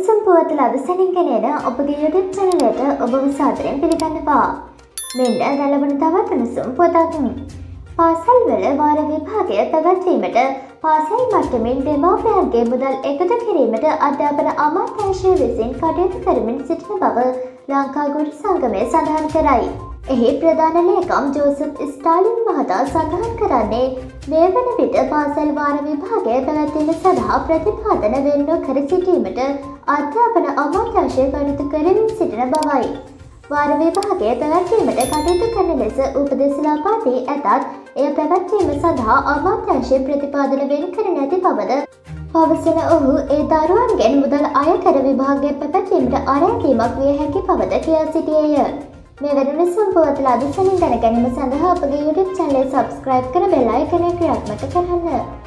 පුවත ලදසනින් ගෙනෙන ඔබගේ YouTube චැනලයට ඔබව සාදරයෙන් පිළිගන්නවා. මෙන්න දැලවන තවත් උණුසුම් පොතක්. පාසල් වල වාර විභාගය පැවැත්වීමට පාසල් මට්ටමින් දෙමාපියන්ගේ මුදල් එකතු කිරීමට අධ්‍යාපන අමාත්‍යංශය විසින් කටයුතු කරමින් සිටින බව ලංකා ගුරු සංගමය සඳහන් කරයි. එහි ප්‍රධාන ලේකම් ජෝසප් ස්ටාලින් මහතා සඳහන් කරන්නේ මේ වන විට පාසල් වාර විභාගය පැවැත්වීම සඳහා ප්‍රතිපාදන වෙන් නොකර සිටීමට අධ්‍යාපන අමාත්‍යංශය කටයුතු කරමින් සිටින බවයි. වාර විභාගය පැවැත්වීමට කටයුතු කරන ලෙස උපදෙස් ලබා දී ඇතත් එය පැවැත්වීම සඳහා අමාත්‍යංශය ප්‍රතිපාදන වෙන් කර නැති බවද පවසන ඔහු ඒ දරුවන්ගෙන් මුදල් අයකර විභාගය පැවැත්වීමට අරැඳීමක් විය හැකි බවද කියා සිටියේය. මේ වෙනම සම්පුවතල අධිසනින් දැන ගැනීම සඳහා අපගේ YouTube චැනලය සබස්ක්‍රයිබ් කර බෙල් අයිකනය ක්‍රියාත්මක කරන්න.